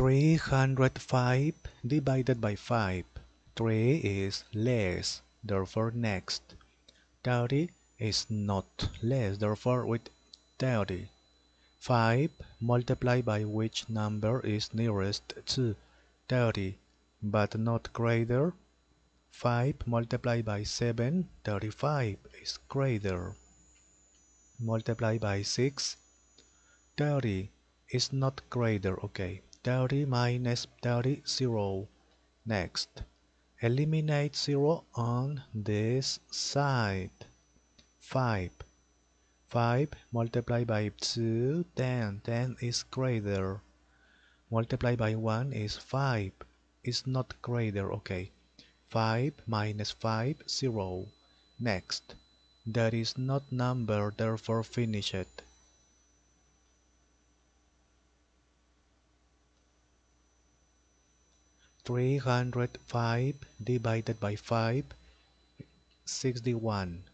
305 divided by 5. 3 is less, therefore next. 30 is not less, therefore with 30. 5 multiplied by which number is nearest to 30 but not greater. 5 multiplied by 7, 35 is greater. Multiplied by 6, 30 is not greater, okay. 30 minus 30, 0. Next, eliminate 0 on this side. 5. 5 multiplied by 2, 10. 10 is greater. Multiplied by 1 is 5. Is not greater, okay. 5 minus 5, 0. Next, that is not number, therefore finish it. Three hundred five divided by five, sixty-one.